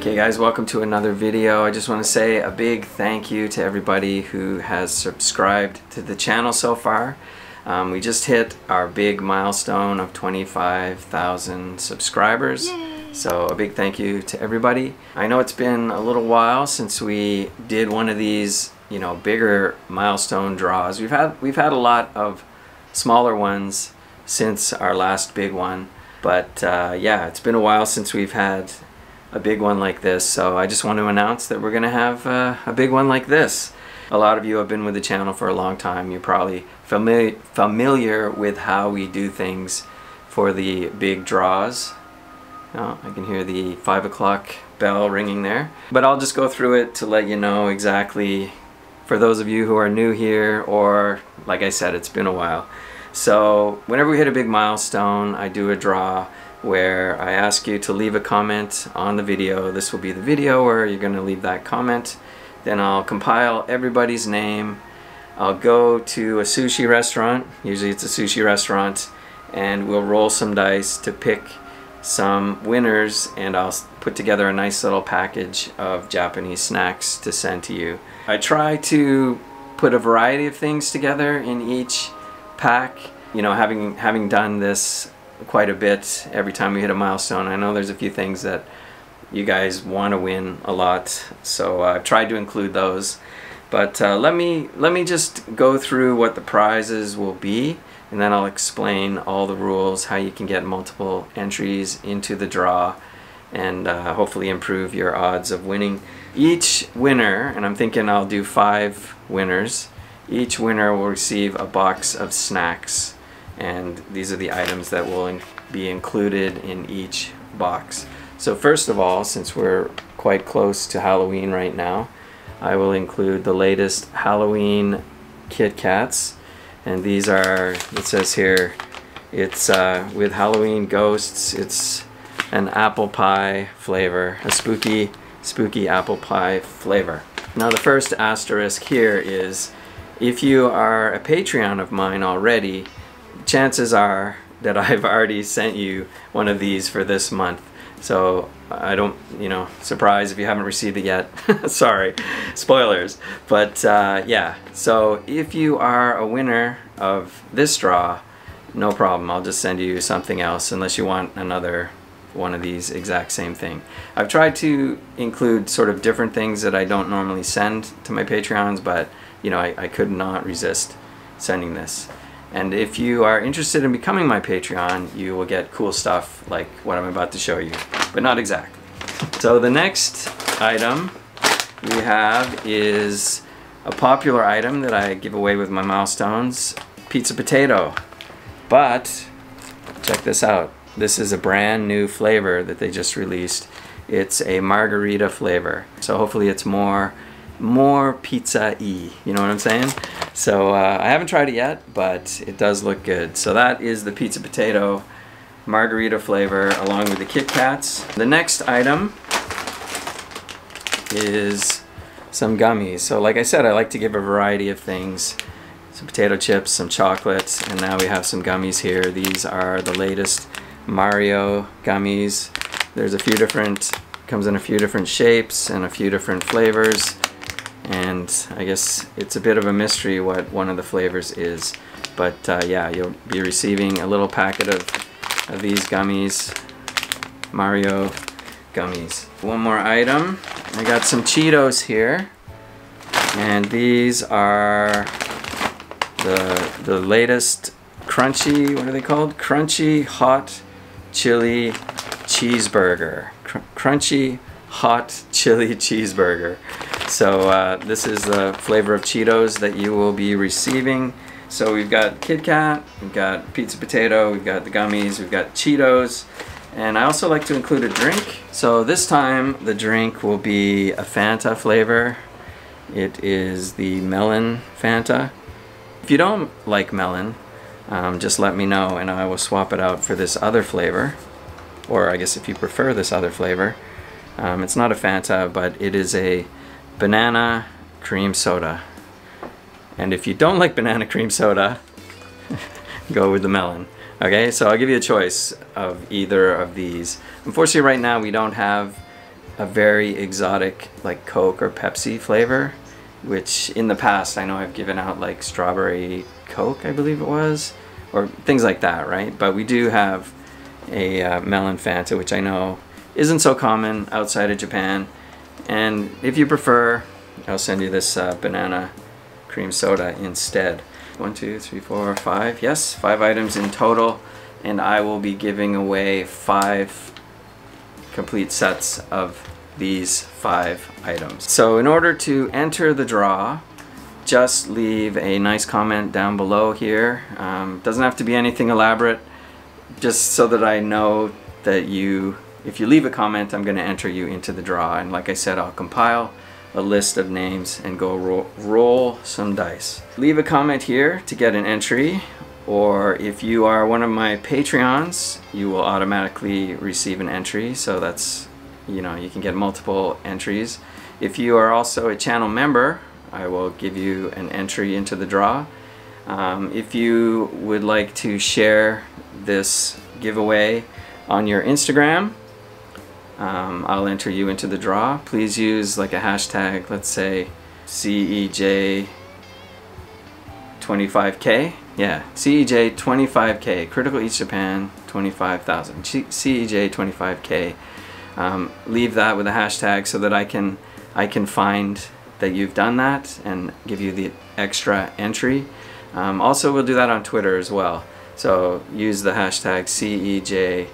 Okay guys, welcome to another video. I just want to say a big thank you to everybody who has subscribed to the channel so far. Um, we just hit our big milestone of 25,000 subscribers. Yay. So a big thank you to everybody. I know it's been a little while since we did one of these, you know, bigger milestone draws. We've had we've had a lot of smaller ones since our last big one. But uh, yeah, it's been a while since we've had a big one like this. So I just want to announce that we're going to have uh, a big one like this. A lot of you have been with the channel for a long time. You're probably familiar familiar with how we do things for the big draws. Oh, I can hear the five o'clock bell ringing there. But I'll just go through it to let you know exactly for those of you who are new here or like I said, it's been a while. So whenever we hit a big milestone, I do a draw where I ask you to leave a comment on the video. This will be the video where you're going to leave that comment. Then I'll compile everybody's name. I'll go to a sushi restaurant, usually it's a sushi restaurant, and we'll roll some dice to pick some winners and I'll put together a nice little package of Japanese snacks to send to you. I try to put a variety of things together in each pack. You know, having having done this quite a bit every time we hit a milestone. I know there's a few things that you guys want to win a lot, so I've tried to include those. But uh, let me let me just go through what the prizes will be, and then I'll explain all the rules, how you can get multiple entries into the draw, and uh, hopefully improve your odds of winning. Each winner, and I'm thinking I'll do five winners. Each winner will receive a box of snacks and these are the items that will in be included in each box. So first of all, since we're quite close to Halloween right now, I will include the latest Halloween Kit Kats and these are, it says here, it's uh, with Halloween ghosts, it's an apple pie flavor, a spooky, spooky apple pie flavor. Now the first asterisk here is if you are a Patreon of mine already, chances are that I've already sent you one of these for this month. So I don't, you know, surprise if you haven't received it yet. Sorry, spoilers. But uh, yeah, so if you are a winner of this draw, no problem. I'll just send you something else unless you want another one of these exact same thing. I've tried to include sort of different things that I don't normally send to my Patreons, but you know, I, I could not resist sending this. And if you are interested in becoming my Patreon, you will get cool stuff like what I'm about to show you, but not exactly. So the next item we have is a popular item that I give away with my milestones, pizza potato. But check this out. This is a brand new flavor that they just released. It's a margherita flavor. So hopefully it's more more pizza-y, you know what I'm saying? So uh, I haven't tried it yet, but it does look good. So that is the pizza potato margherita flavor along with the Kit Kats. The next item is some gummies. So like I said, I like to give a variety of things. Some potato chips, some chocolates, and now we have some gummies here. These are the latest Mario gummies. There's a few different, comes in a few different shapes and a few different flavors and I guess it's a bit of a mystery what one of the flavors is. But uh, yeah you'll be receiving a little packet of, of these gummies. Mario gummies. One more item. I got some Cheetos here. And these are the the latest crunchy what are they called? Crunchy hot chili cheeseburger. Cr crunchy hot chili cheeseburger so uh, this is the flavor of Cheetos that you will be receiving. So we've got Kit Kat, we've got pizza potato, we've got the gummies, we've got Cheetos, and I also like to include a drink. So this time the drink will be a Fanta flavor. It is the melon Fanta. If you don't like melon, um, just let me know and I will swap it out for this other flavor. Or I guess if you prefer this other flavor. Um, it's not a Fanta, but it is a banana cream soda. And if you don't like banana cream soda, go with the melon. Okay, so I'll give you a choice of either of these. Unfortunately, right now we don't have a very exotic like Coke or Pepsi flavor, which in the past I know I've given out like strawberry Coke, I believe it was, or things like that, right? But we do have a uh, melon Fanta, which I know isn't so common outside of Japan. And if you prefer, I'll send you this uh, banana cream soda instead. One, two, three, four, five. Yes, five items in total. And I will be giving away five complete sets of these five items. So in order to enter the draw, just leave a nice comment down below here. Um, doesn't have to be anything elaborate, just so that I know that you, if you leave a comment, I'm going to enter you into the draw. And like I said, I'll compile a list of names and go ro roll some dice. Leave a comment here to get an entry or if you are one of my Patreons, you will automatically receive an entry. So that's, you know, you can get multiple entries. If you are also a channel member, I will give you an entry into the draw. Um, if you would like to share this giveaway on your Instagram, um, I'll enter you into the draw. Please use like a hashtag, let's say CEJ25K. Yeah, CEJ25K, Critical Eats Japan 25,000. CEJ25K. Um, leave that with a hashtag so that I can I can find that you've done that and give you the extra entry. Um, also, we'll do that on Twitter as well. So use the hashtag CEJ,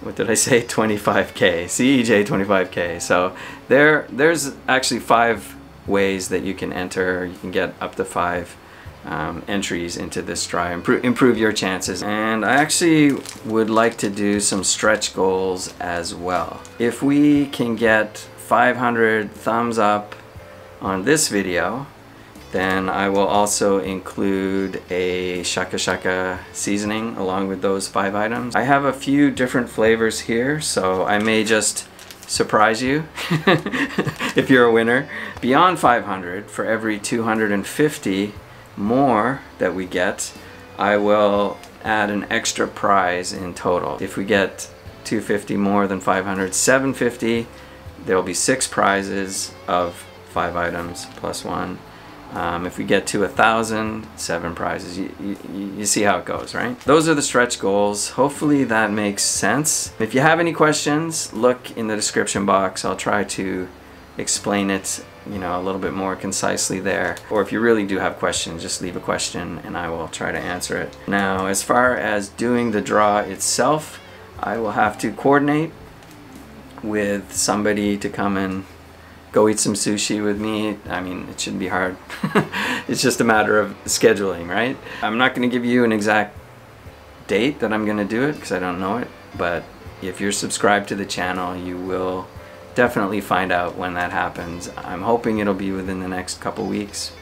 what did I say, 25K, CEJ25K. So there, there's actually five ways that you can enter. You can get up to five um, entries into this draw, improve, improve your chances. And I actually would like to do some stretch goals as well. If we can get 500 thumbs up on this video, then I will also include a shaka shaka seasoning along with those five items. I have a few different flavors here, so I may just surprise you if you're a winner. Beyond 500, for every 250 more that we get, I will add an extra prize in total. If we get 250 more than 500, 750, there will be six prizes of five items plus one. Um, if we get to a thousand, seven prizes. You, you, you, see how it goes, right? Those are the stretch goals. Hopefully that makes sense. If you have any questions, look in the description box. I'll try to explain it, you know, a little bit more concisely there. Or if you really do have questions, just leave a question and I will try to answer it. Now, as far as doing the draw itself, I will have to coordinate with somebody to come and go eat some sushi with me. I mean, it shouldn't be hard. it's just a matter of scheduling, right? I'm not going to give you an exact date that I'm going to do it because I don't know it, but if you're subscribed to the channel, you will definitely find out when that happens. I'm hoping it'll be within the next couple weeks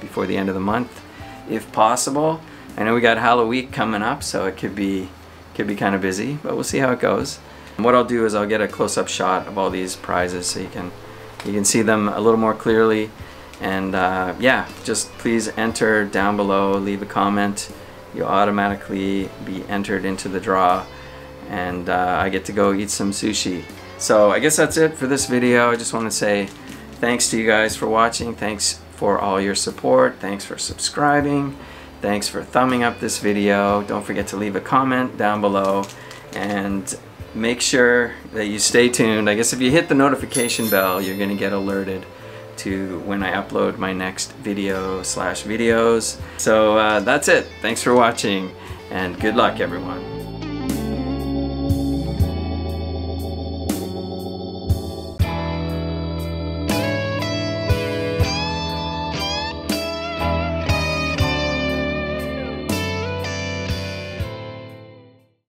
before the end of the month, if possible. I know we got Halloween coming up, so it could be could be kind of busy, but we'll see how it goes. And what I'll do is I'll get a close-up shot of all these prizes so you can you can see them a little more clearly. And uh, yeah just please enter down below leave a comment. You'll automatically be entered into the draw. And uh, I get to go eat some sushi. So I guess that's it for this video. I just want to say thanks to you guys for watching. Thanks for all your support. Thanks for subscribing. Thanks for thumbing up this video. Don't forget to leave a comment down below. And make sure that you stay tuned. I guess if you hit the notification bell, you're going to get alerted to when I upload my next video slash videos. So uh, that's it. Thanks for watching and good luck everyone.